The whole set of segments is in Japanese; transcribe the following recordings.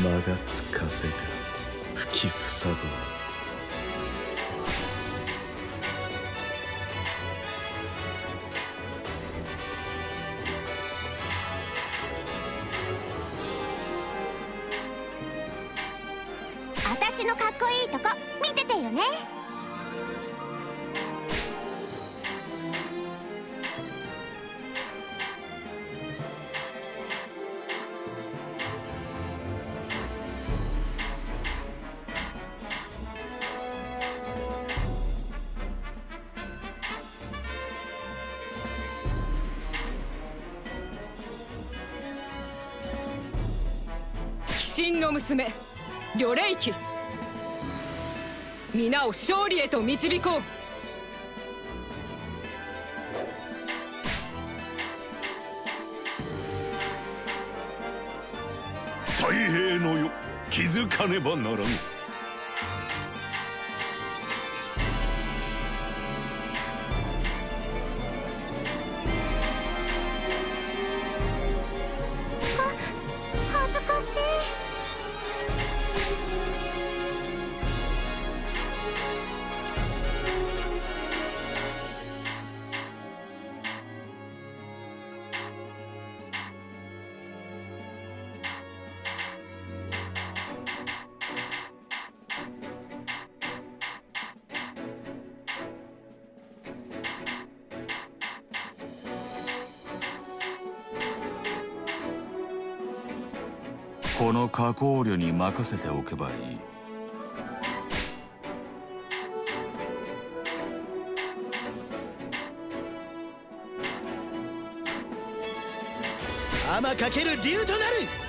間がつかせが吹きすさぶ。私のかっこいいとこ見ててよね。娘魚霊機皆を勝利へと導こう。太平の世気づかねばならぬ。この加工量に任せておけばいい。天かける竜となる！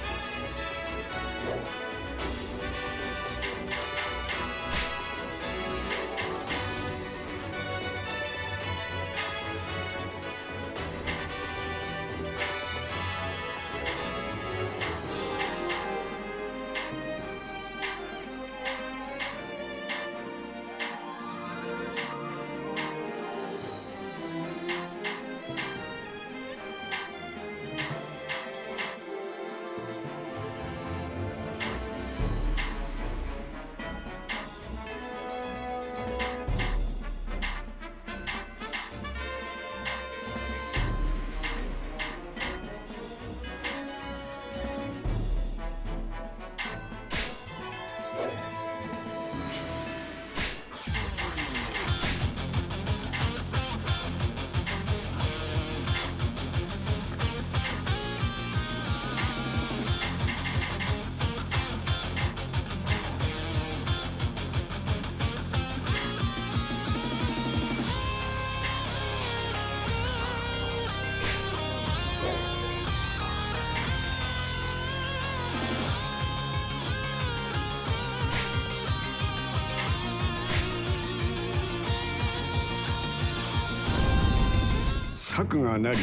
策がなり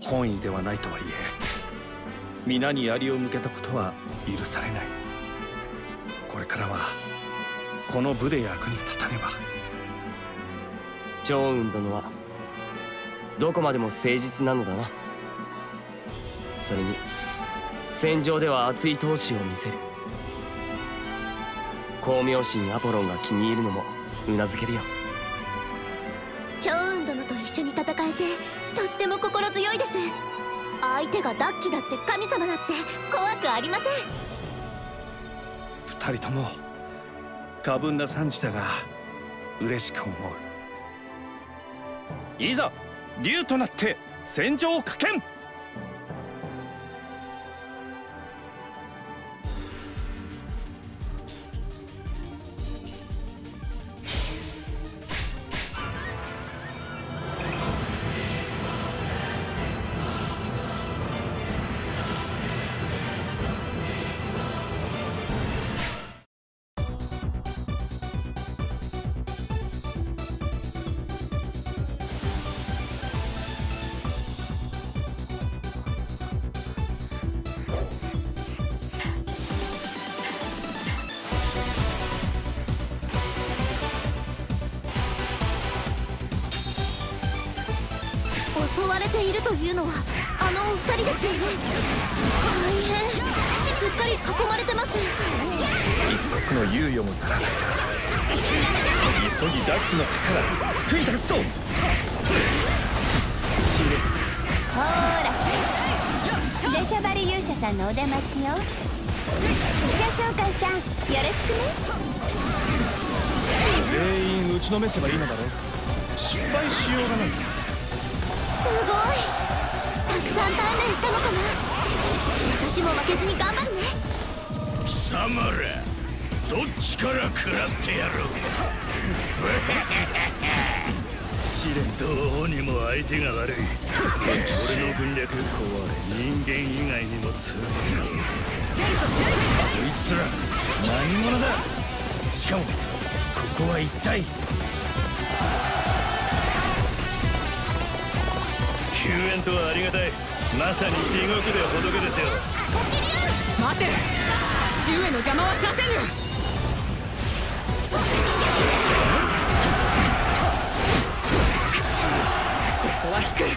本意ではないとはいえ皆に槍を向けたことは許されない。これからはこの部で役に立たねば。趙雲殿はどこまでも誠実なのだな。それに戦場では熱い闘志を見せる。光明神アポロンが気に入るのもうなずけるよ趙雲殿と一緒に戦えてとっても心強いです。相手がダッキだって神様だって怖くありません。二人とも過分な惨事だが嬉しく思う。いざ竜となって戦場をかけん。襲われているというのはあのお二人ですよね大変。すっかり囲まれてます一刻の猶予もならない急ぎダックの手から救い出すぞほーら出しゃばり勇者さんのお出ましよじゃあ紹介さんよろしくね全員打ちのめせばいいのだろう。失敗しようがない。ごい。たくさん鍛錬したのかな。私も負けずに頑張るね。貴様らどっちから食らってやろう試練どうにも相手が悪い。俺の軍略壊れ人間以外にも通じない。こいつら何者だ？しかもここは一体？救援とはありがたい。まさに地獄で仏ですよ。待て。父上の邪魔はさせぬ。ここは引く。二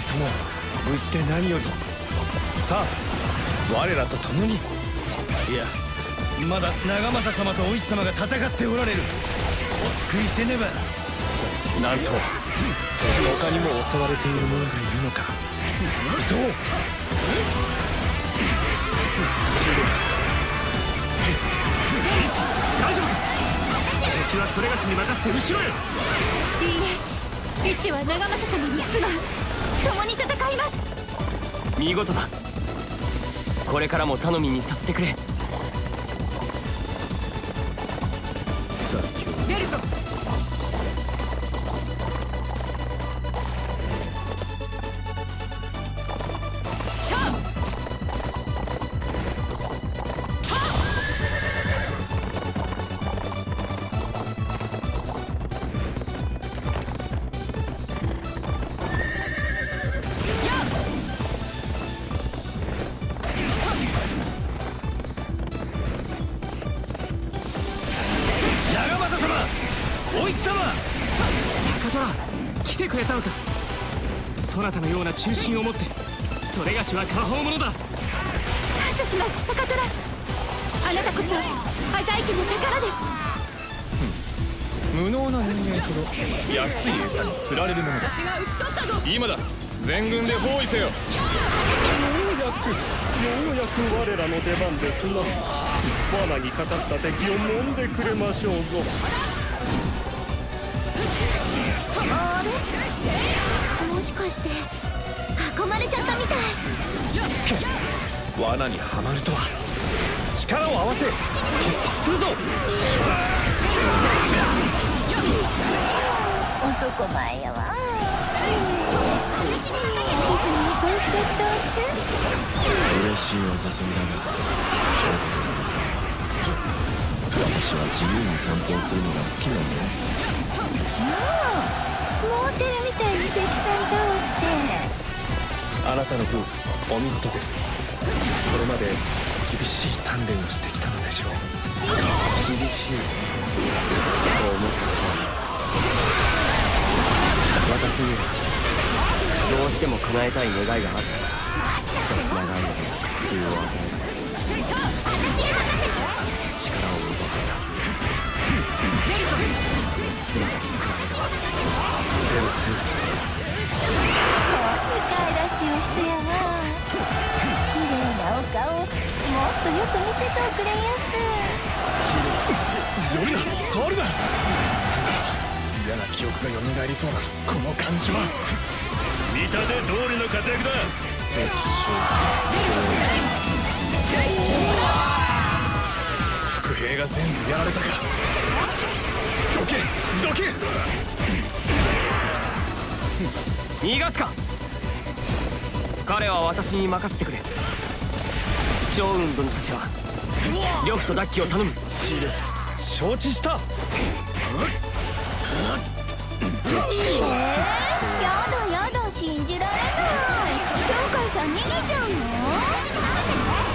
人とも無事で何より。さあ我らと共に。いやまだ長政様とお市様が戦っておられる。お救いせねば。なんと他にも襲われている者がいるのか。そう？大丈夫か？敵はそれがしに任せて後ろへいいえ一は長政様の妻共に戦います。見事だ。これからも頼みにさせてくれのような中心を持ってそれがしは果報者だ。感謝します高虎。あなたこそ浅井家の宝です。無能な人間ほど安い餌に釣られるものだ。私が討ち取ったぞ。今だ。全軍で包囲せよ。ようやくようやく我らの出番ですな。罠にかかった敵を揉んでくれましょうぞ。あれ？もしかして囲まれちゃったみたい。罠にはまるとは。力を合わせ。突破するぞ。男前やわ。ついディズニーご一緒しておす嬉しいお誘いだが。私は自由に散歩をするのが好きなんだよ。モーテルみたいに敵さん倒してあなたの分お見事です。これまで厳しい鍛錬をしてきたのでしょう。厳しい。と思った私にはどうしても叶えたい願いがあった。長い間苦痛を与え力を奪ったその辛さに比べればデルセウス可愛らしいお人やわ綺麗なお顔もっとよく見せておくれや寄るな触るな嫌な記憶が蘇りそうなこの感じは見立て通りの活躍だ伏兵が全部やられたかどけどけ逃がすか。彼は私に任せてくれ。趙雲殿たちは呂布とダッキを頼む。承知した。だやだ信じられない。鳥海さん逃げちゃうの？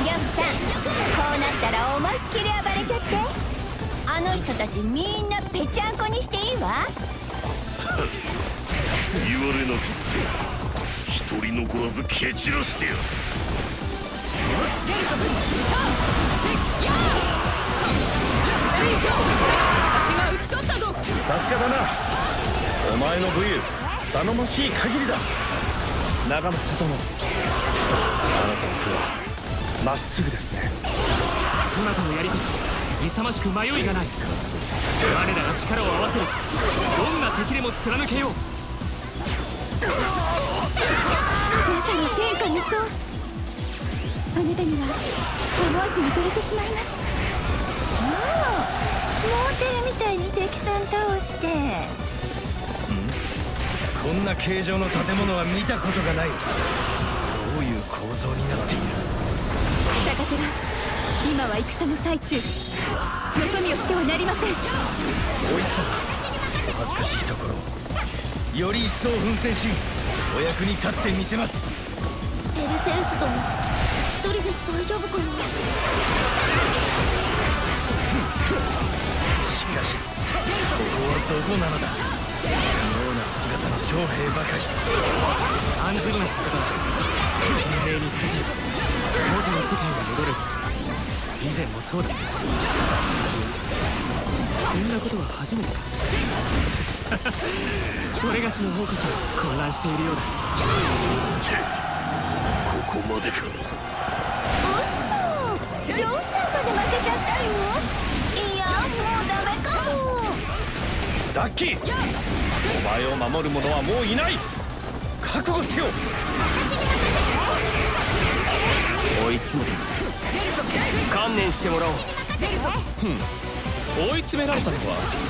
リャフさんこうなったら思いっきり暴れちゃって。あの人たちみんなぺちゃんこにしていいわ言われなくて一人残らず蹴散らしてやる。私が討ち取ったぞさすがだな。お前の武勇頼もしい限りだ。長政殿。あなたの手はまっすぐですね。そなたのやりこそ勇ましく迷いがない。我らが力を合わせる。どんな敵でも貫けよう天下無双あなたには思わず見とれてしまいます。もうモーテルみたいに敵さん倒して。こんな形状の建物は見たことがない。どういう構造になっている？高手が今は戦の最中。よそ見をしてはなりません。おい様お恥ずかしいところより一層奮戦しお役に立ってみせます。ペルセウス殿一人で大丈夫かな？しかしここはどこなのだ？妙な姿の将兵ばかり。案ずるなことだ。懸命に戦い元の世界が戻る以前もそうだ。こんなことは初めてか。それがしの方こそ混乱しているようだここまでか嘘りょうさんまで負けちゃったのい。やもうダメかもダッキーお前を守る者はもういない。覚悟せよ。追い詰めたぞ観念してもらおう追い詰められたのは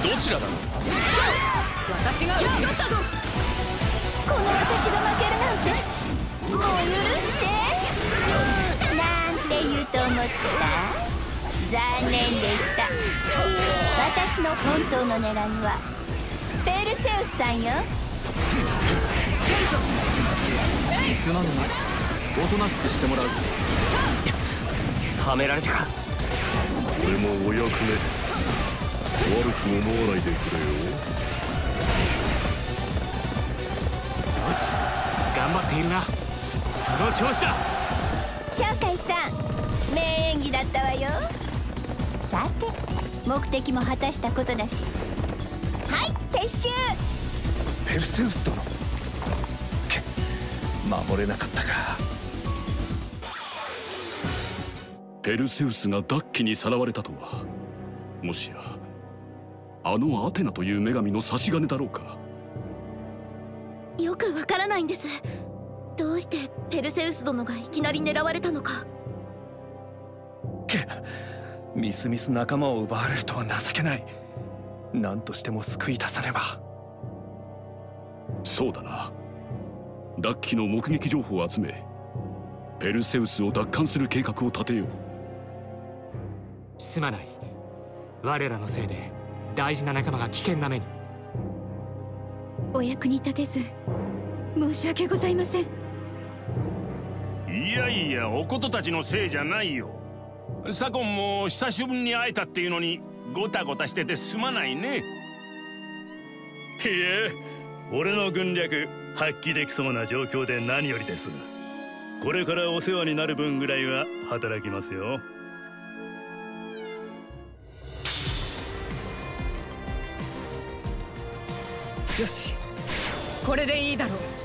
どちらだろう私が討ち取ったぞこの私が負けるなんて。もう許して。なんて言うと思った。残念でした。私の本当の狙いはペルセウスさんよ。すまぬ。なおとなしくしてもらう。はめられたか。俺もお役目。悪く思わないでくれよ。よし。頑張っているなその調子だ。鳥海さん名演技だったわよ。さて目的も果たしたことだし。はい撤収。ペルセウス殿。け守れなかったか。ペルセウスがダッキにさらわれたとはもしやあのアテナという女神の差し金だろうか。よくわからないんですどうしてペルセウス殿がいきなり狙われたのか？けミスミス仲間を奪われるとは情けない。何としても救い出さねば。そうだな。ダッキの目撃情報を集めペルセウスを奪還する計画を立てよう。すまない。我らのせいで大事な仲間が危険な目に。お役に立てず申し訳ございませんいやいやおことたちのせいじゃないよ。左近も久しぶりに会えたっていうのにゴタゴタしててすまないね。いえ俺の軍略発揮できそうな状況で何よりです。これからお世話になる分ぐらいは働きますよ。よしこれでいいだろう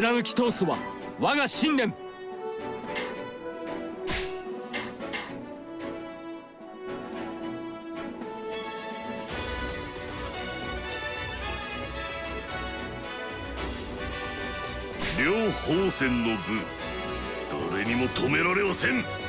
貫き通すは我が信念。両方戦の部誰にも止められはせん。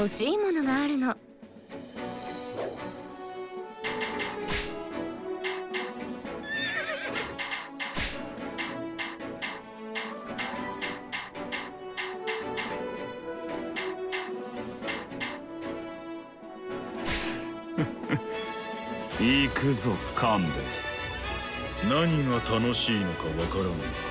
欲しいものがあるの。行くぞ勘弁何が楽しいのかわからんが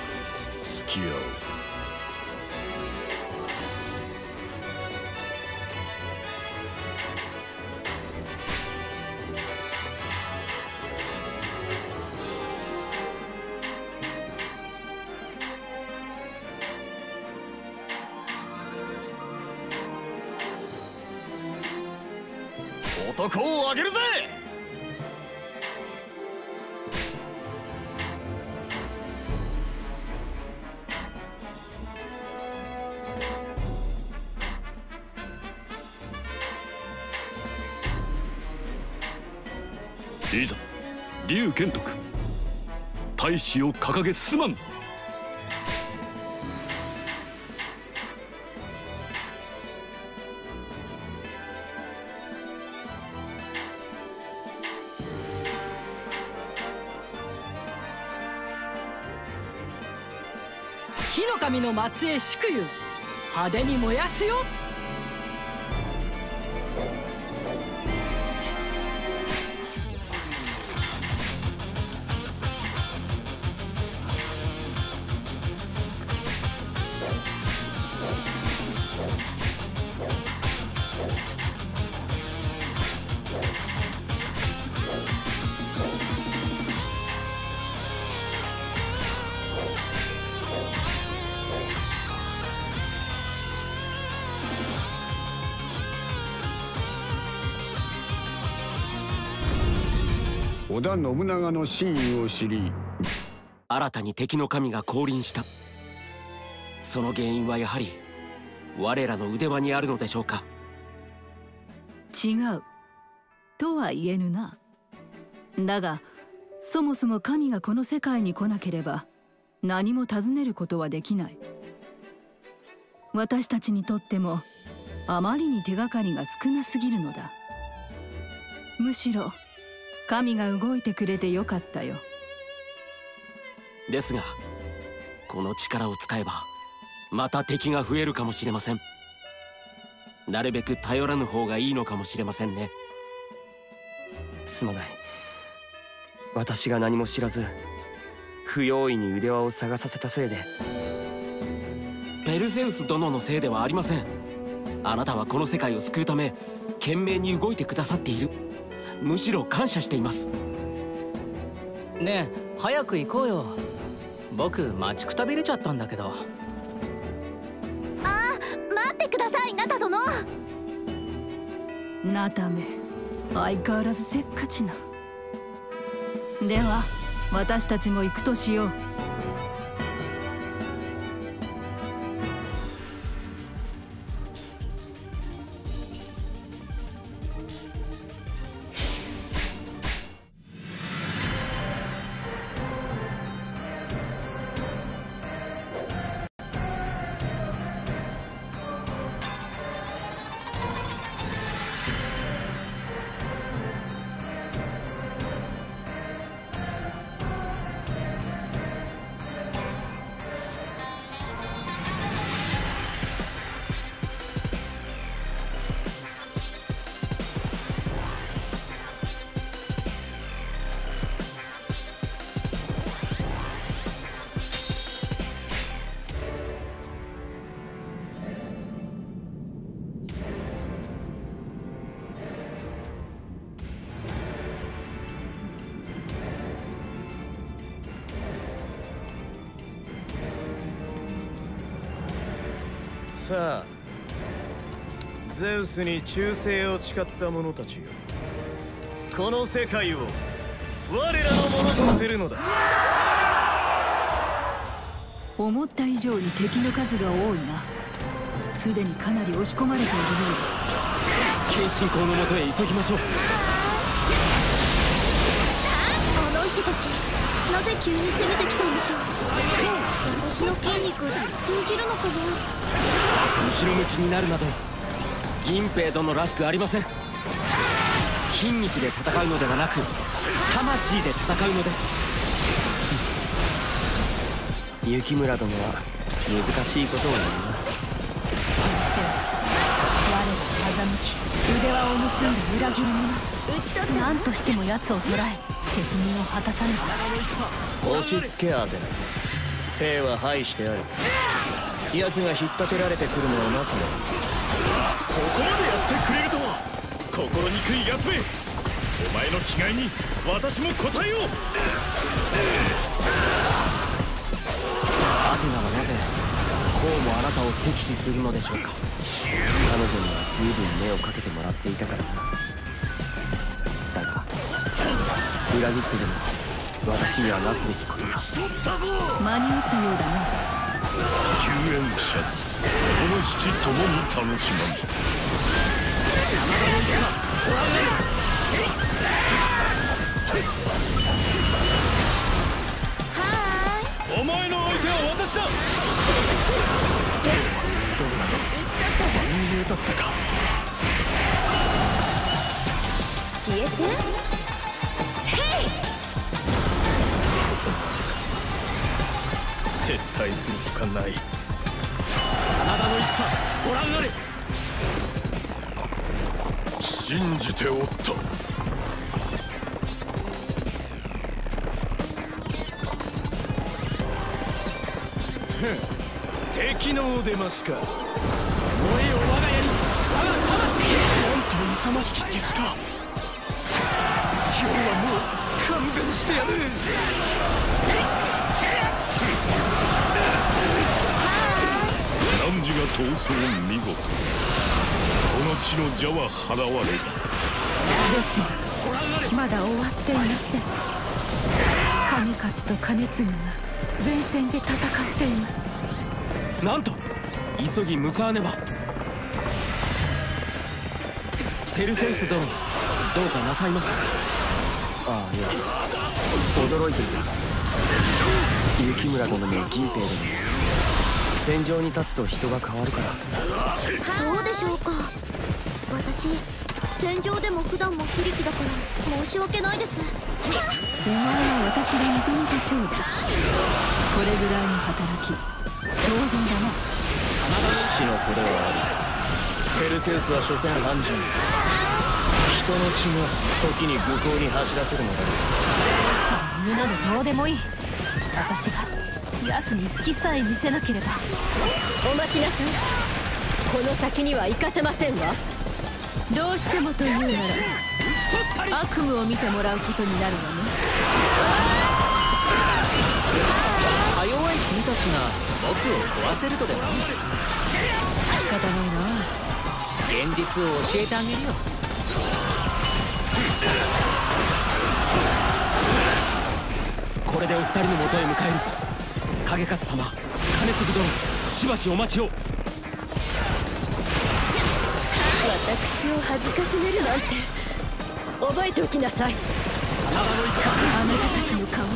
いざ龍玄徳。大使を掲げすまん。火の神の末裔祝友派手に燃やすよ。織田信長の真意を知り。新たに敵の神が降臨した。その原因はやはり我らの腕輪にあるのでしょうか。違う。とは言えぬな。だがそもそも神がこの世界に来なければ何も尋ねることはできない。私たちにとってもあまりに手がかりが少なすぎるのだ。むしろ神が動いてくれてよかったよ。ですがこの力を使えばまた敵が増えるかもしれません。なるべく頼らぬ方がいいのかもしれませんね。すまない。私が何も知らず不用意に腕輪を探させたせいで。ペルセウス殿のせいではありません。あなたはこの世界を救うため懸命に動いてくださっている。むしろ感謝しています。ねえ早く行こうよ。僕待ちくたびれちゃったんだけど。あー待ってくださいナタ殿。なため相変わらずせっかちな。では私たちも行くとしようさゼウスに忠誠を誓った者たちよこの世界を我らのものとするのだ。思った以上に敵の数が多いな。すでにかなり押し込まれているようだ。慶進行のもとへ急ぎましょう。あの人たちなぜ急に攻めてきたんでしょう？私の筋肉通じるのかな？後ろ向きになるなど銀兵殿らしくありません。筋肉で戦うのではなく魂で戦うのです。雪村殿は難しいことを言うな。セウス我ら風向き腕輪を盗んだ裏切り者。何としても奴を捕らえ責任を果たさねば。落ち着けアテナ。兵は排してある奴が引っ立てられてくるのを待つの。ここまでやってくれるとは。心にくい奴め。お前の気概に私も応えよう。アテナはなぜこうもあなたを敵視するのでしょうか。彼女には随分目をかけてもらっていたから。なだが裏切ってでも私にはなすべきことが。間に合ったようだな救援者この七ともに楽しまん。お前の相手は私だ。どうなの？人間だった？か消えて？撤退するほかない。真田の一派ご覧あれ。信じておった。敵のお出ましか。燃えよ我が我が魂なんと勇ましき敵か。今日はもう勘弁してやる汝が闘争見事この地の邪は払われるですがまだ終わっていません。金勝と金継が前線で戦っています。なんと急ぎ向かわねば。ペルセウス殿どうかなさいました？ああいや。驚いていた雪村殿も銀兵殿。も戦場に立つと人が変わるから。そうでしょうか。私戦場でも普段も非力だから申し訳ないです。お前は私が認めた勝利だ。これぐらいの働き。当然だな。父の子ではありペルセウスは所詮半人。人の血が時に愚行に走らせるのだ。言うなどどうでもいい。私が奴に好きさえ見せなければ。お待ちなさい。この先には行かせませんわ。どうしてもというなら悪夢を見てもらうことになるわね。か弱い君たちが僕を壊せるとでも？仕方ないな。現実を教えてあげるよ。これでお二人のもとへ迎える影勝様金継殿しばしお待ちを。私を恥ずかしめるなんて覚えておきなさい。あなたたちの顔忘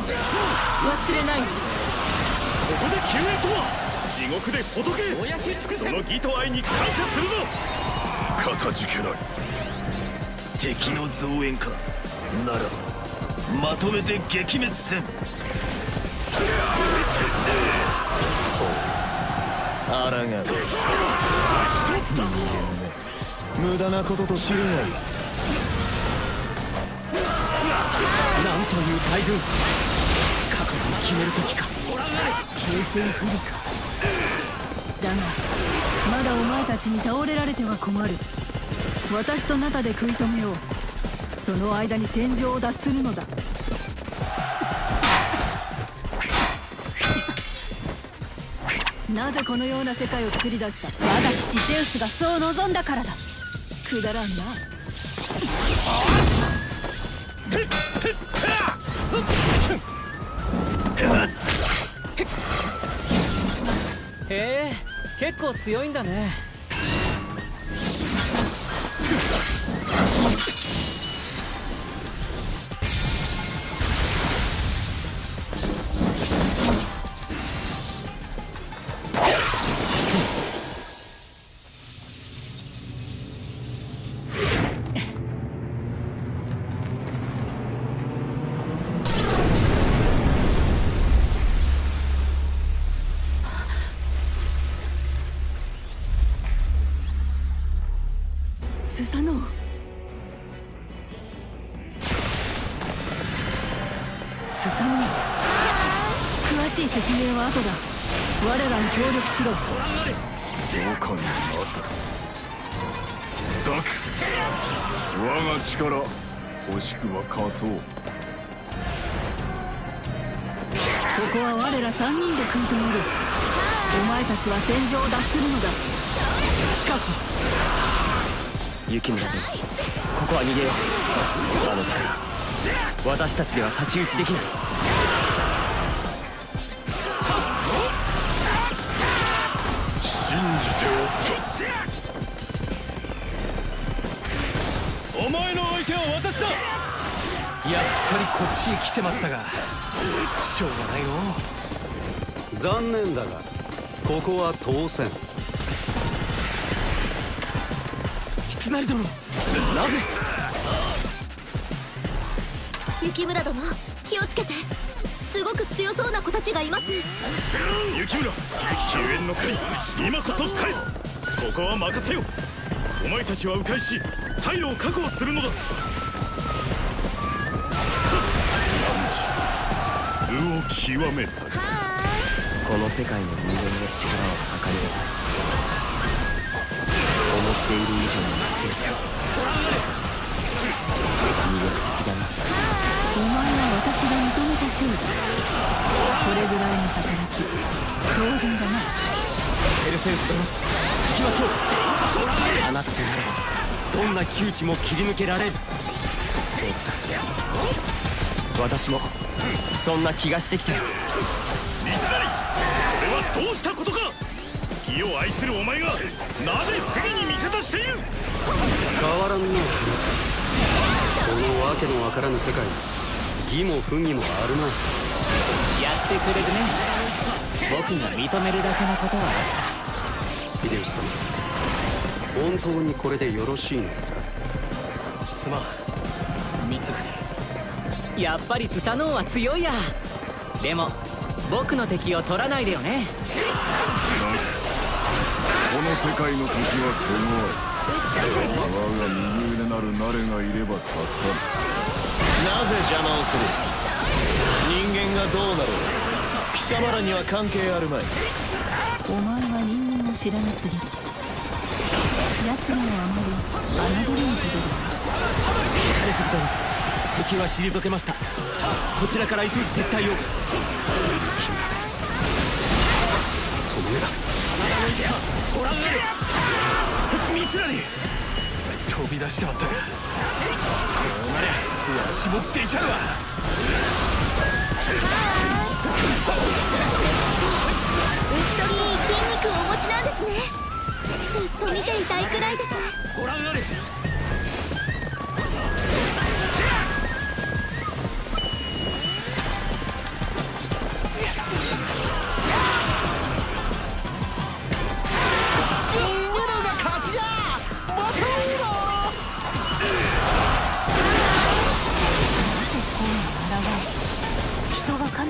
れないここで救援とは地獄で仏。その義と愛に感謝するぞ。かたじけない。敵の増援か。ならばまとめて撃滅せんあらが人間め無駄なことと知るがい。いなんという大軍。覚悟を決める時か。形勢不利か。だがまだお前たちに倒れられては困る。私とナタで食い止めよう。その間に戦場を脱するのだ。なぜこのような世界を作り出した？我が父ゼウスがそう望んだからだ。くだらんな。へえ結構強いんだね。しろどこにあった？ダク。我が力欲しくは貸そう。ここは我ら三人で食い止める。お前たちは戦場を脱するのだ。しかし。雪村君ここは逃げよう。あの力私たちでは太刀打ちできない私だやっぱりこっちへ来てまったがしょうがないの残念だがここは当選。つなり殿なぜ。雪村殿気をつけて。すごく強そうな子たちがいます。雪村救援の借り今こそ返す。ここは任せよ。お前たちは迂回し退路を確保するのだ極めた。この世界の人間の力を測り得た思っている以上に強くそして魅力的だな。お前は私が認めた勝利。これぐらいの働き当然だなペルセウス殿行きましょうあなたとなればどんな窮地も切り抜けられるそうだ私もそんな気がしてきた。よ三成これはどうしたことか。義を愛するお前がなぜ不義に味方している。変わらんのこのわけのわからぬ世界義も不義もあるな。やってくれるね。僕が認めるだけのことは秀吉様本当にこれでよろしいのですか？すまん。三成やっぱりスサノオは強いや。でも僕の敵を取らないでよね。この世界の敵は手強い。我が右腕なる慣れがいれば助かる。なぜ邪魔をする？人間がどうなろう？貴様らには関係あるまい。お前は人間を知らなすぎる。奴らをあまり侮れぬことだ敵は退けました。こちらから急いで撤退を止めだご覧あれ三成飛び出しちまったがこうなりゃわしも出ちゃうわ。打ち取りいい筋肉をお持ちなんですね。ずっと見ていたいくらいです。ご覧あれ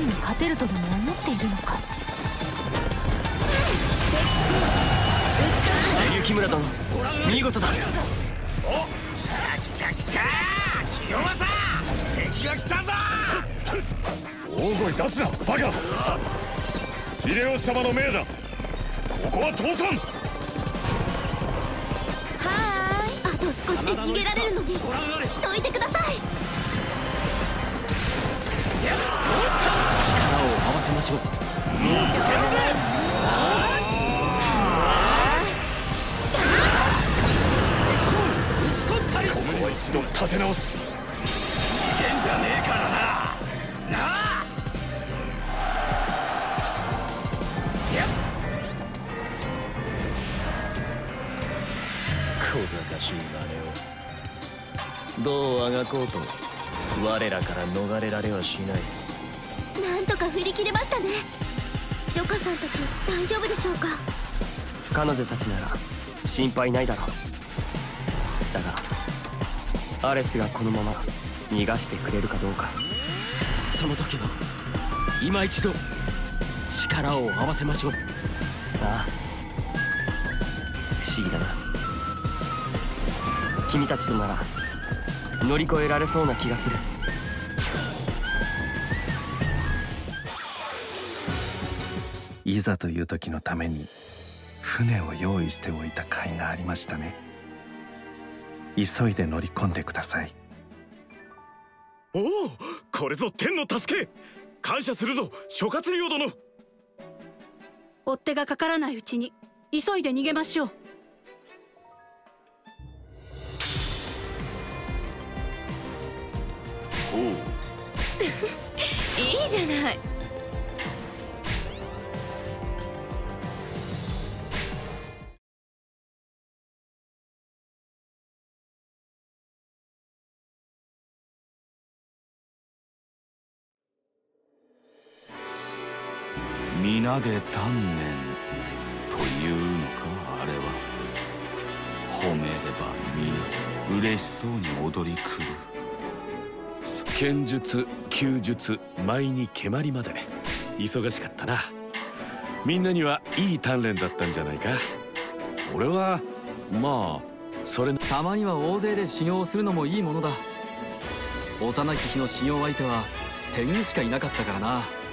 に勝てるとでも思っているのか？雪村殿見事だ。大声出すなバカ。秀吉様の命だ。ここは倒産はーい。あと少しで逃げられるのにどいてくださいは一度立て直す。逃げんじゃねえからななあ小賢しい真似を。どうあがこうと我らから逃れられはしない。とか振り切れましたね。ジョカさんたち大丈夫でしょうか？彼女たちなら心配ないだろう。だがアレスがこのまま逃がしてくれるかどうか。その時は今一度力を合わせましょう。ああ。不思議だな。君たちとなら乗り越えられそうな気がするざという時のために船を用意しておいた甲斐がありましたね。急いで乗り込んでください。おおこれぞ天の助け。感謝するぞ諸葛亮殿。追っ手がかからないうちに急いで逃げましょう。いいじゃない皆で丹念というのかあれは。褒めれば皆嬉しそうに踊り狂う。剣術弓術舞に蹴鞠まで。忙しかったな。みんなにはいい鍛錬だったんじゃないか。俺はまあそれたまには大勢で修行するのもいいものだ幼き日の修行相手は天狗しかいなかったからな